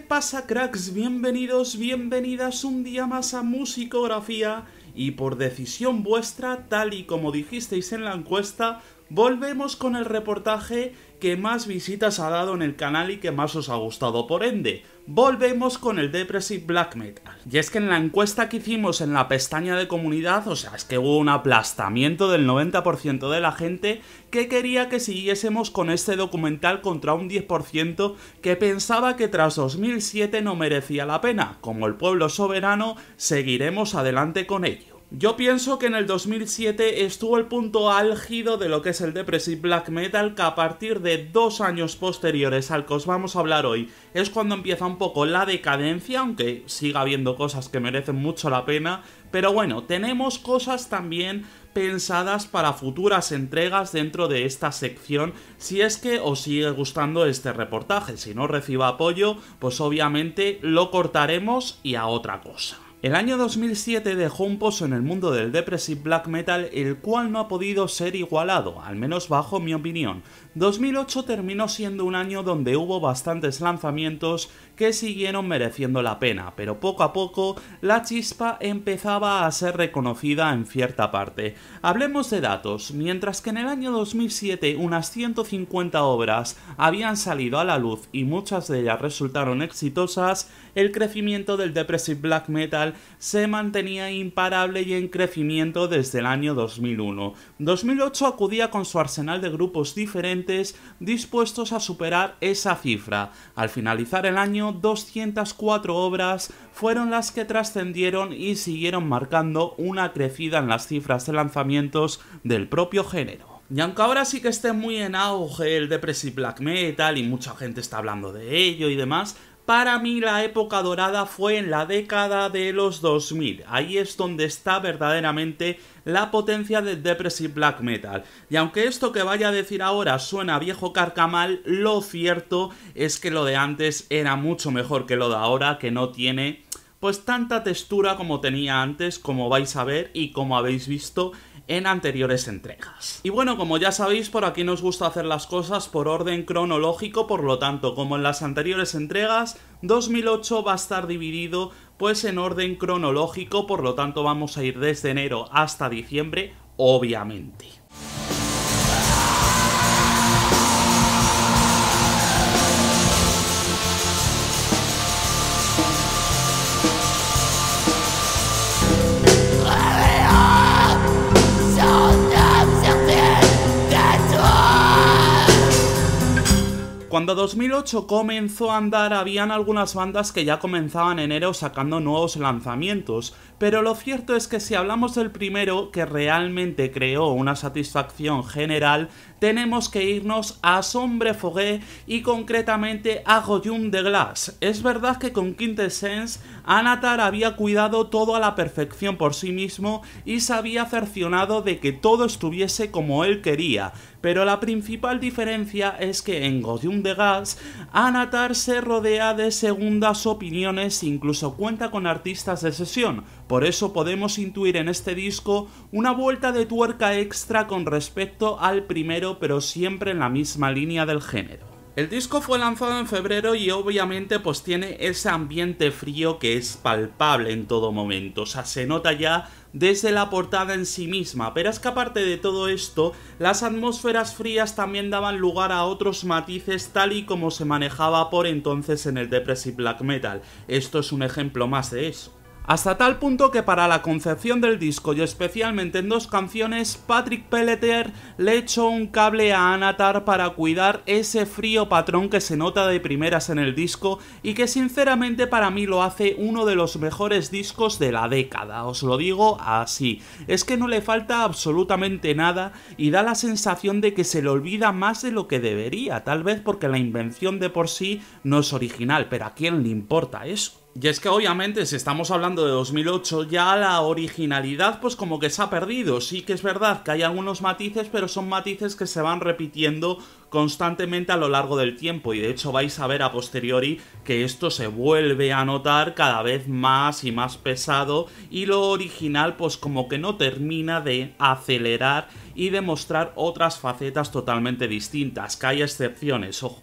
¿Qué pasa cracks? Bienvenidos, bienvenidas un día más a Musicografía y por decisión vuestra, tal y como dijisteis en la encuesta, volvemos con el reportaje que más visitas ha dado en el canal y que más os ha gustado. Por ende, volvemos con el Depressive Black Metal. Y es que en la encuesta que hicimos en la pestaña de comunidad, o sea, es que hubo un aplastamiento del 90% de la gente que quería que siguiésemos con este documental contra un 10% que pensaba que tras 2007 no merecía la pena. Como el pueblo soberano, seguiremos adelante con ello. Yo pienso que en el 2007 estuvo el punto álgido de lo que es el Depressive Black Metal, que a partir de dos años posteriores al que os vamos a hablar hoy es cuando empieza un poco la decadencia, aunque siga habiendo cosas que merecen mucho la pena, pero bueno, tenemos cosas también pensadas para futuras entregas dentro de esta sección si es que os sigue gustando este reportaje. Si no reciba apoyo, pues obviamente lo cortaremos y a otra cosa. El año 2007 dejó un pozo en el mundo del depressive black metal el cual no ha podido ser igualado, al menos bajo mi opinión. 2008 terminó siendo un año donde hubo bastantes lanzamientos que siguieron mereciendo la pena, pero poco a poco la chispa empezaba a ser reconocida en cierta parte. Hablemos de datos, mientras que en el año 2007 unas 150 obras habían salido a la luz y muchas de ellas resultaron exitosas, el crecimiento del depressive black metal se mantenía imparable y en crecimiento desde el año 2001. 2008 acudía con su arsenal de grupos diferentes dispuestos a superar esa cifra. Al finalizar el año, 204 obras fueron las que trascendieron y siguieron marcando una crecida en las cifras de lanzamientos del propio género. Y aunque ahora sí que esté muy en auge el depressive black metal y mucha gente está hablando de ello y demás, para mí la época dorada fue en la década de los 2000. Ahí es donde está verdaderamente la potencia del Depressive Black Metal. Y aunque esto que vaya a decir ahora suena viejo carcamal, lo cierto es que lo de antes era mucho mejor que lo de ahora, que no tiene pues tanta textura como tenía antes, como vais a ver y como habéis visto en anteriores entregas. Y bueno, como ya sabéis, por aquí nos gusta hacer las cosas por orden cronológico, por lo tanto, como en las anteriores entregas, 2008 va a estar dividido pues en orden cronológico, por lo tanto vamos a ir desde enero hasta diciembre, obviamente. Cuando 2008 comenzó a andar habían algunas bandas que ya comenzaban en enero sacando nuevos lanzamientos, pero lo cierto es que si hablamos del primero que realmente creó una satisfacción general, tenemos que irnos a Sombre Fogué y concretamente a Goyum de Glass. Es verdad que con Quintessence Anatar había cuidado todo a la perfección por sí mismo y se había cercionado de que todo estuviese como él quería, pero la principal diferencia es que en Godium de Gas, Anatar se rodea de segundas opiniones e incluso cuenta con artistas de sesión, por eso podemos intuir en este disco una vuelta de tuerca extra con respecto al primero, pero siempre en la misma línea del género. El disco fue lanzado en febrero y obviamente pues tiene ese ambiente frío que es palpable en todo momento, o sea, se nota ya desde la portada en sí misma, pero es que aparte de todo esto, las atmósferas frías también daban lugar a otros matices tal y como se manejaba por entonces en el Depressive Black Metal. Esto es un ejemplo más de eso. Hasta tal punto que para la concepción del disco y especialmente en dos canciones, Patrick Pelleter le echó un cable a Anatar para cuidar ese frío patrón que se nota de primeras en el disco y que sinceramente para mí lo hace uno de los mejores discos de la década, os lo digo así. Es que no le falta absolutamente nada y da la sensación de que se le olvida más de lo que debería, tal vez porque la invención de por sí no es original, pero ¿a quién le importa eso? Y es que obviamente si estamos hablando de 2008 ya la originalidad pues como que se ha perdido. Sí que es verdad que hay algunos matices pero son matices que se van repitiendo constantemente a lo largo del tiempo y de hecho vais a ver a posteriori que esto se vuelve a notar cada vez más y más pesado y lo original pues como que no termina de acelerar y demostrar otras facetas totalmente distintas, que hay excepciones, ojo.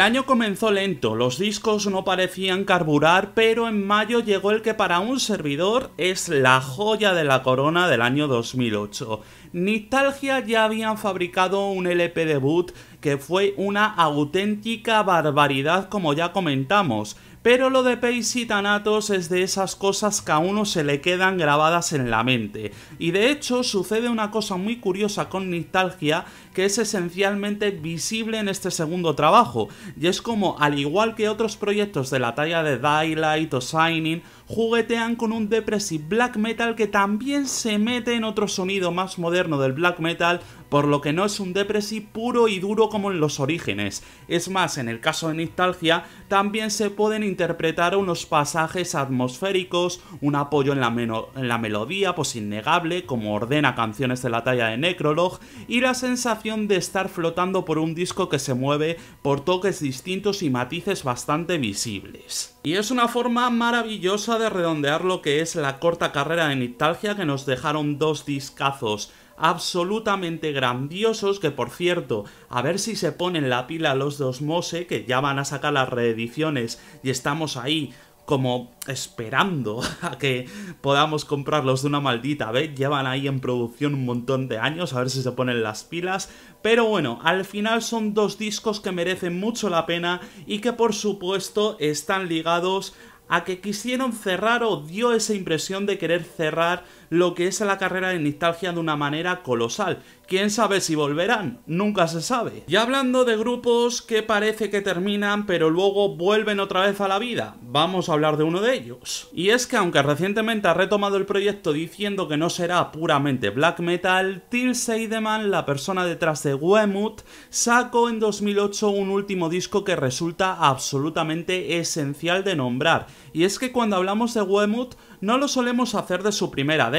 El año comenzó lento, los discos no parecían carburar, pero en mayo llegó el que para un servidor es la joya de la corona del año 2008. Nostalgia ya habían fabricado un LP debut que fue una auténtica barbaridad como ya comentamos, pero lo de Pace y Thanatos es de esas cosas que a uno se le quedan grabadas en la mente. Y de hecho sucede una cosa muy curiosa con Nostalgia que es esencialmente visible en este segundo trabajo. Y es como, al igual que otros proyectos de la talla de Daylight o Shining, juguetean con un depressive black metal que también se mete en otro sonido más moderno del black metal, por lo que no es un depressive puro y duro como en los orígenes. Es más, en el caso de Nostalgia, también se pueden interpretar unos pasajes atmosféricos, un apoyo en la, en la melodía, pues innegable, como ordena canciones de la talla de Necrolog, y la sensación de estar flotando por un disco que se mueve por toques distintos y matices bastante visibles. Y es una forma maravillosa de redondear lo que es la corta carrera de Nostalgia que nos dejaron dos discazos absolutamente grandiosos que por cierto, a ver si se ponen la pila los dos Mose que ya van a sacar las reediciones y estamos ahí como esperando a que podamos comprarlos de una maldita vez. Llevan ahí en producción un montón de años, a ver si se ponen las pilas. Pero bueno, al final son dos discos que merecen mucho la pena y que por supuesto están ligados a que quisieron cerrar o dio esa impresión de querer cerrar lo que es la carrera de Nostalgia de una manera colosal. ¿Quién sabe si volverán? Nunca se sabe. Y hablando de grupos que parece que terminan pero luego vuelven otra vez a la vida, vamos a hablar de uno de ellos. Y es que aunque recientemente ha retomado el proyecto diciendo que no será puramente black metal, Till Seidemann, la persona detrás de Wemut, sacó en 2008 un último disco que resulta absolutamente esencial de nombrar. Y es que cuando hablamos de Wemut no lo solemos hacer de su primera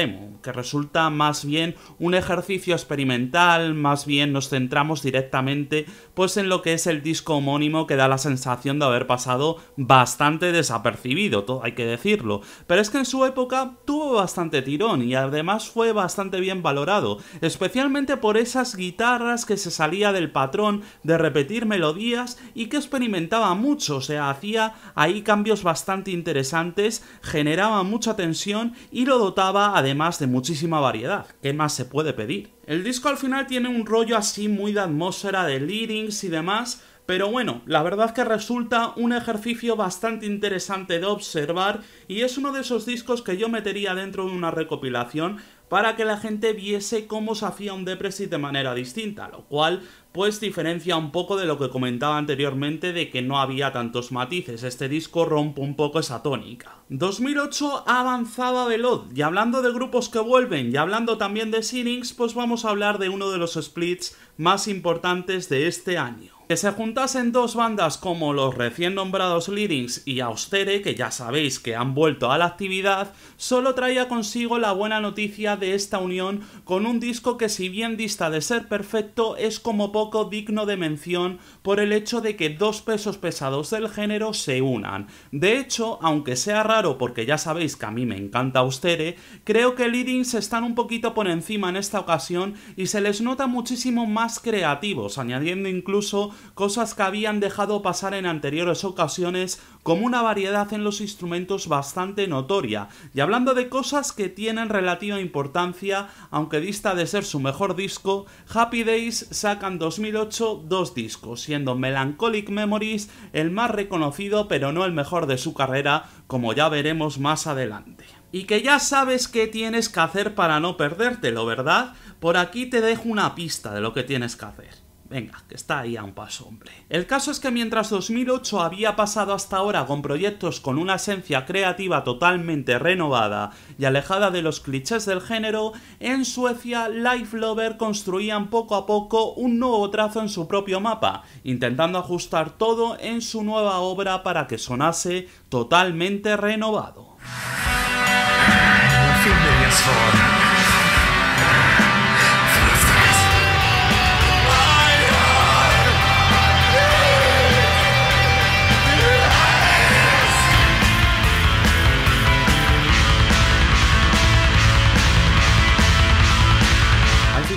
que resulta más bien un ejercicio experimental, más bien nos centramos directamente pues en lo que es el disco homónimo que da la sensación de haber pasado bastante desapercibido, todo hay que decirlo, pero es que en su época tuvo bastante tirón y además fue bastante bien valorado, especialmente por esas guitarras que se salía del patrón de repetir melodías y que experimentaba mucho, o sea, hacía ahí cambios bastante interesantes, generaba mucha tensión y lo dotaba además de muchísima variedad. ¿Qué más se puede pedir? El disco al final tiene un rollo así muy de atmósfera, de leadings y demás, pero bueno, la verdad que resulta un ejercicio bastante interesante de observar y es uno de esos discos que yo metería dentro de una recopilación para que la gente viese cómo se hacía un Depressive de manera distinta, lo cual pues diferencia un poco de lo que comentaba anteriormente de que no había tantos matices. Este disco rompe un poco esa tónica. 2008 avanzaba veloz y hablando de grupos que vuelven y hablando también de Seedings, pues vamos a hablar de uno de los splits más importantes de este año. Que se juntasen dos bandas como los recién nombrados Lyrics y Austere, que ya sabéis que han vuelto a la actividad, solo traía consigo la buena noticia de esta unión con un disco que si bien dista de ser perfecto, es como poco digno de mención por el hecho de que dos pesos pesados del género se unan. De hecho, aunque sea raro porque ya sabéis que a mí me encanta Austere, creo que Lyrics están un poquito por encima en esta ocasión y se les nota muchísimo más creativos, añadiendo incluso cosas que habían dejado pasar en anteriores ocasiones como una variedad en los instrumentos bastante notoria. Y hablando de cosas que tienen relativa importancia, aunque dista de ser su mejor disco, Happy Days sacan 2008 dos discos, siendo Melancholic Memories el más reconocido pero no el mejor de su carrera, como ya veremos más adelante. Y que ya sabes qué tienes que hacer para no perdértelo, ¿verdad? Por aquí te dejo una pista de lo que tienes que hacer. Venga, que está ahí a un paso, hombre. El caso es que mientras 2008 había pasado hasta ahora con proyectos con una esencia creativa totalmente renovada y alejada de los clichés del género, en Suecia Life Lover construían poco a poco un nuevo trazo en su propio mapa, intentando ajustar todo en su nueva obra para que sonase totalmente renovado.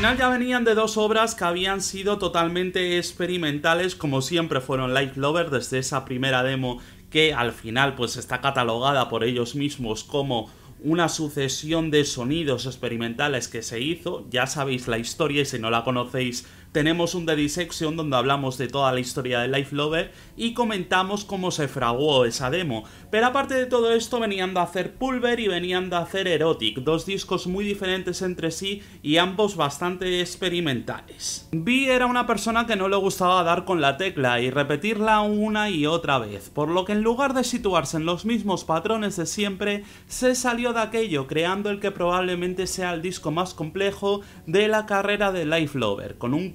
final ya venían de dos obras que habían sido totalmente experimentales, como siempre fueron Light Lover desde esa primera demo que al final pues está catalogada por ellos mismos como una sucesión de sonidos experimentales que se hizo, ya sabéis la historia y si no la conocéis tenemos un The Dissection donde hablamos de toda la historia de Life Lover y comentamos cómo se fraguó esa demo. Pero aparte de todo esto venían de hacer Pulver y venían de hacer Erotic, dos discos muy diferentes entre sí y ambos bastante experimentales. Vi era una persona que no le gustaba dar con la tecla y repetirla una y otra vez, por lo que en lugar de situarse en los mismos patrones de siempre, se salió de aquello creando el que probablemente sea el disco más complejo de la carrera de Life Lover, con un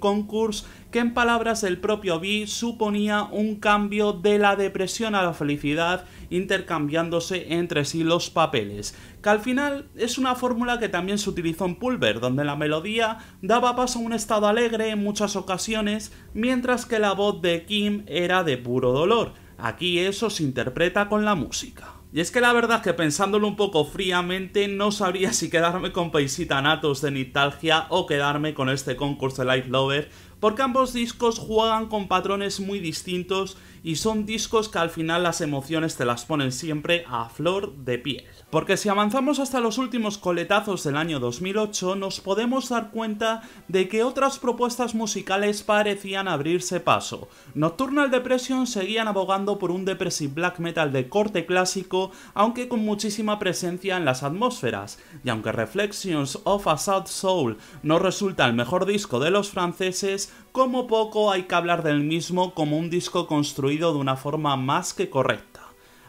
que en palabras del propio B suponía un cambio de la depresión a la felicidad intercambiándose entre sí los papeles, que al final es una fórmula que también se utilizó en Pulver, donde la melodía daba paso a un estado alegre en muchas ocasiones, mientras que la voz de Kim era de puro dolor. Aquí eso se interpreta con la música. Y es que la verdad que pensándolo un poco fríamente no sabría si quedarme con Paisita Natos de Nostalgia o quedarme con este concurso de Life Lover porque ambos discos juegan con patrones muy distintos y son discos que al final las emociones te las ponen siempre a flor de piel. Porque si avanzamos hasta los últimos coletazos del año 2008, nos podemos dar cuenta de que otras propuestas musicales parecían abrirse paso. Nocturnal Depression seguían abogando por un depressive black metal de corte clásico, aunque con muchísima presencia en las atmósferas, y aunque Reflections of a Sad Soul no resulta el mejor disco de los franceses, como poco hay que hablar del mismo como un disco construido de una forma más que correcta.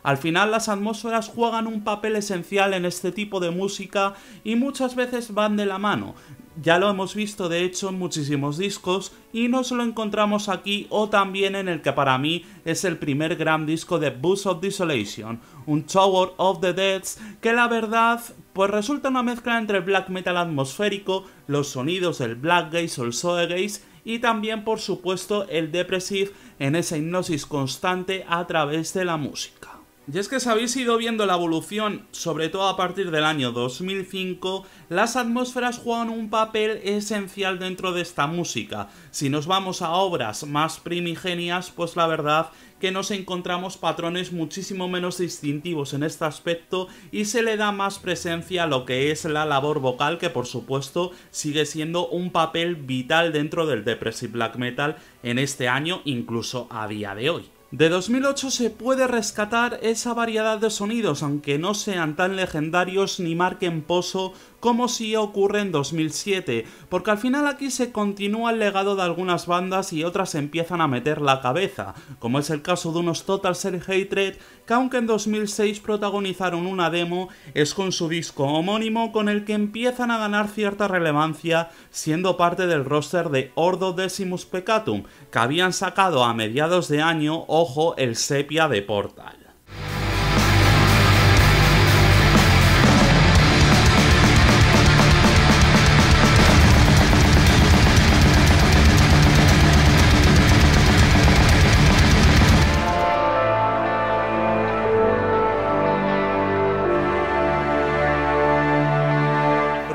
Al final las atmósferas juegan un papel esencial en este tipo de música y muchas veces van de la mano. Ya lo hemos visto de hecho en muchísimos discos y nos lo encontramos aquí o también en el que para mí es el primer gran disco de Boost of Desolation, un Tower of the Dead que la verdad pues resulta una mezcla entre black metal atmosférico, los sonidos del black gaze o el soe gaze y también por supuesto el depressive en esa hipnosis constante a través de la música. Y es que si habéis ido viendo la evolución, sobre todo a partir del año 2005, las atmósferas juegan un papel esencial dentro de esta música. Si nos vamos a obras más primigenias, pues la verdad que nos encontramos patrones muchísimo menos distintivos en este aspecto y se le da más presencia a lo que es la labor vocal que por supuesto sigue siendo un papel vital dentro del depressive black metal en este año incluso a día de hoy. De 2008 se puede rescatar esa variedad de sonidos, aunque no sean tan legendarios ni marquen pozo como si ocurre en 2007, porque al final aquí se continúa el legado de algunas bandas y otras empiezan a meter la cabeza, como es el caso de unos Total Self Hatred que aunque en 2006 protagonizaron una demo, es con su disco homónimo con el que empiezan a ganar cierta relevancia siendo parte del roster de Ordo Decimus Peccatum, que habían sacado a mediados de año, ojo, el sepia de Portal.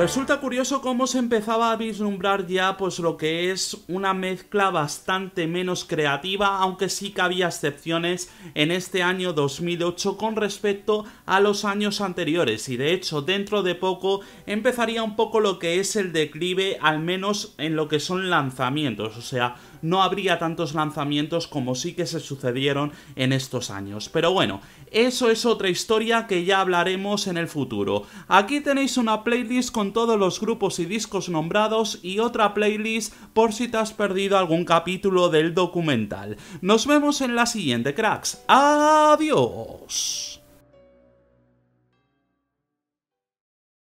Resulta curioso cómo se empezaba a vislumbrar ya pues lo que es una mezcla bastante menos creativa, aunque sí que había excepciones en este año 2008 con respecto a los años anteriores. Y de hecho dentro de poco empezaría un poco lo que es el declive al menos en lo que son lanzamientos, o sea, no habría tantos lanzamientos como sí que se sucedieron en estos años. Pero bueno, eso es otra historia que ya hablaremos en el futuro. Aquí tenéis una playlist con todos los grupos y discos nombrados y otra playlist por si te has perdido algún capítulo del documental. Nos vemos en la siguiente, cracks. Adiós.